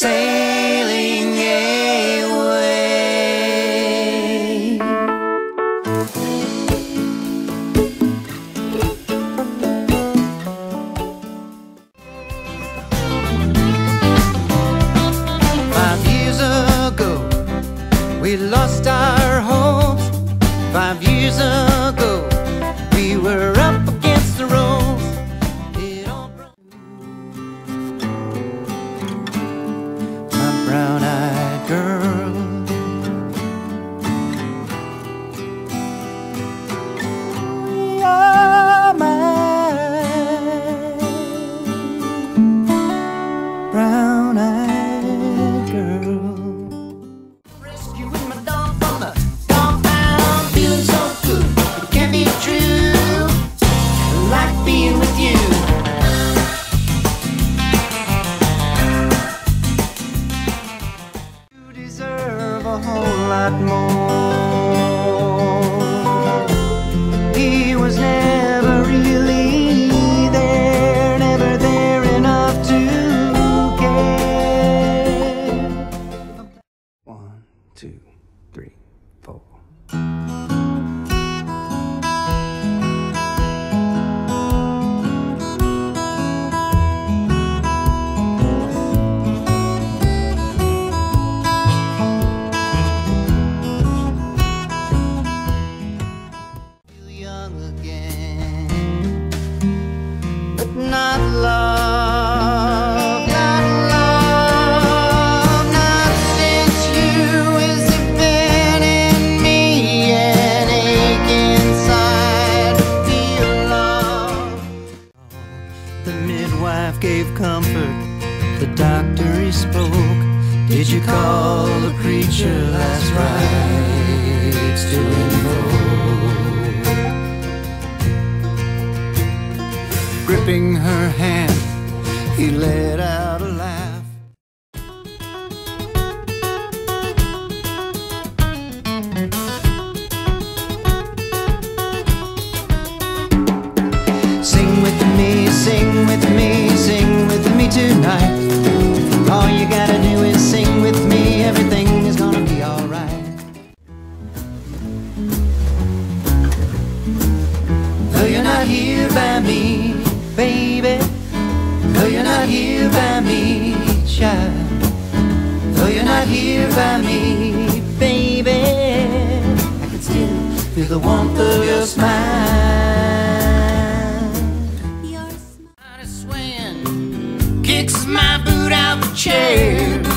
sailing away. Five years ago, we lost our hopes. Five years ago, lot inside. Feel love. The midwife gave comfort. The doctor he spoke. Did you call the preacher last rites to invoke? Gripping her hand, he let out a laugh. Sing with me, sing with me, sing with me tonight. All you gotta do is sing with me, everything is gonna be alright. Though you're not here by me, baby. Though you're not here by me, child. Though you're not here by me, baby. I can still feel the warmth of your smile. Body swaying, kicks my boot out the chair.